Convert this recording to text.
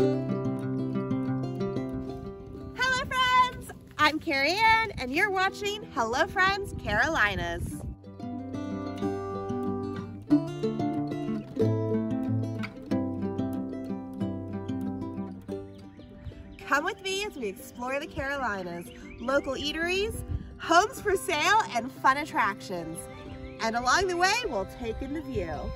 Hello friends! I'm Carrie Ann and you're watching Hello Friends Carolinas. Come with me as we explore the Carolinas, local eateries, homes for sale, and fun attractions. And along the way, we'll take in the view.